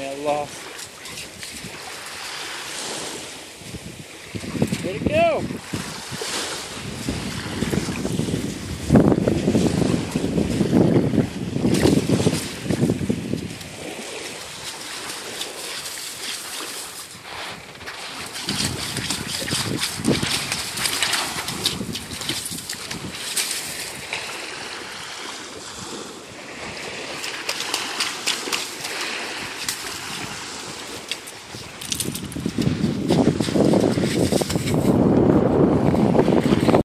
me a laugh. Where'd it go? Thank